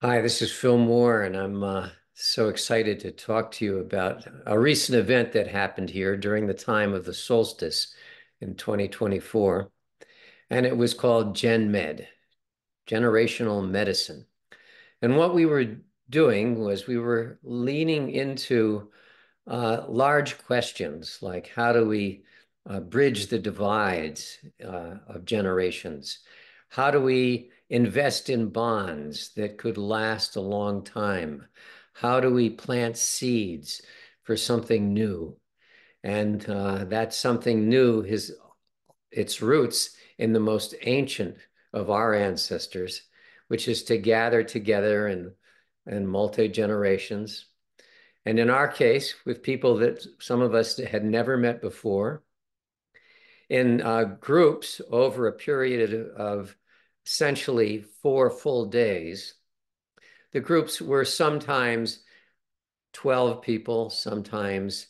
Hi, this is Phil Moore, and I'm uh, so excited to talk to you about a recent event that happened here during the time of the solstice in 2024. And it was called Gen Med, Generational Medicine. And what we were doing was we were leaning into uh, large questions like how do we uh, bridge the divides uh, of generations? How do we invest in bonds that could last a long time? How do we plant seeds for something new? And uh, that something new has its roots in the most ancient of our ancestors, which is to gather together in, in multi generations. And in our case, with people that some of us had never met before, in uh, groups over a period of essentially four full days. The groups were sometimes 12 people, sometimes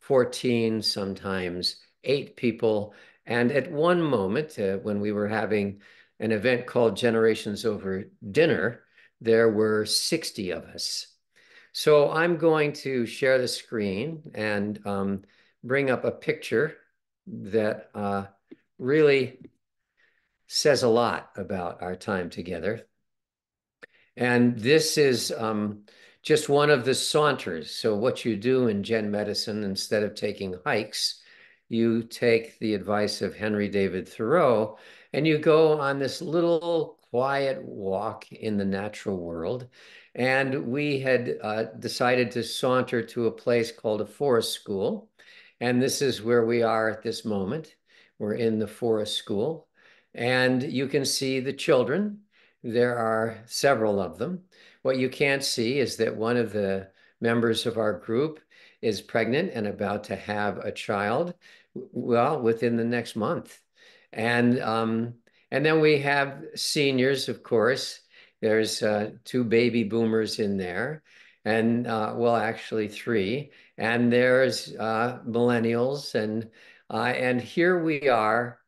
14, sometimes eight people. And at one moment, uh, when we were having an event called Generations Over Dinner, there were 60 of us. So I'm going to share the screen and um, bring up a picture that uh, really says a lot about our time together. And this is um, just one of the saunters. So what you do in Gen Medicine, instead of taking hikes, you take the advice of Henry David Thoreau and you go on this little quiet walk in the natural world. And we had uh, decided to saunter to a place called a forest school. And this is where we are at this moment. We're in the forest school. And you can see the children. There are several of them. What you can't see is that one of the members of our group is pregnant and about to have a child, well, within the next month. And um, and then we have seniors, of course. There's uh, two baby boomers in there, and uh, well, actually three. And there's uh, millennials, and uh, and here we are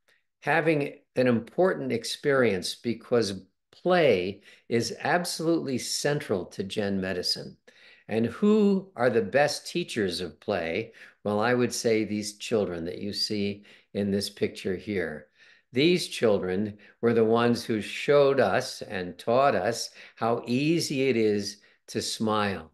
having an important experience because play is absolutely central to Gen medicine. And who are the best teachers of play? Well, I would say these children that you see in this picture here. These children were the ones who showed us and taught us how easy it is to smile,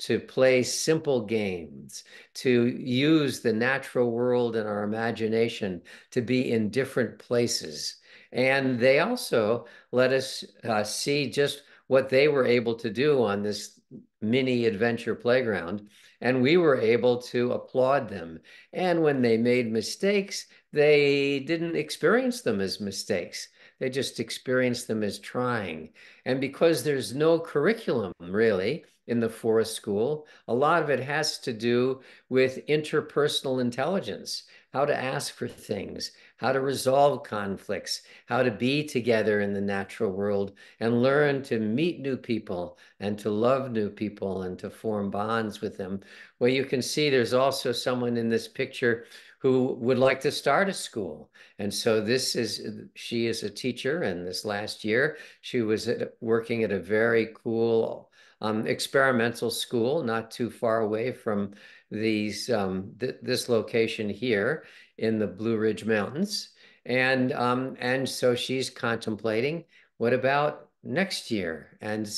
to play simple games, to use the natural world and our imagination to be in different places. And they also let us uh, see just what they were able to do on this mini adventure playground. And we were able to applaud them. And when they made mistakes, they didn't experience them as mistakes. They just experienced them as trying. And because there's no curriculum really, in the forest school. A lot of it has to do with interpersonal intelligence, how to ask for things, how to resolve conflicts, how to be together in the natural world and learn to meet new people and to love new people and to form bonds with them. Well, you can see there's also someone in this picture who would like to start a school. And so this is, she is a teacher and this last year she was working at a very cool um, experimental school not too far away from these um, th this location here in the Blue Ridge Mountains. And, um, and so she's contemplating, what about next year? And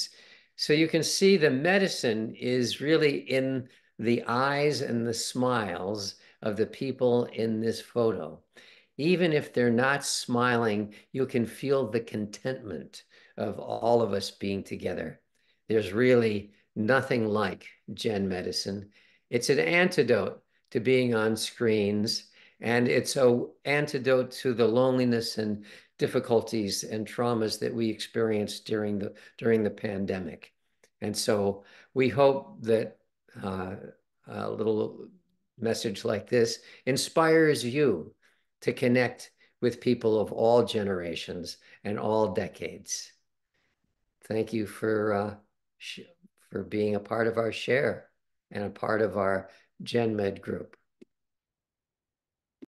so you can see the medicine is really in the eyes and the smiles of the people in this photo. Even if they're not smiling, you can feel the contentment of all of us being together. There's really nothing like gen medicine. It's an antidote to being on screens, and it's an antidote to the loneliness and difficulties and traumas that we experienced during the during the pandemic. And so we hope that uh, a little message like this inspires you to connect with people of all generations and all decades. Thank you for uh, for being a part of our share and a part of our GenMed group.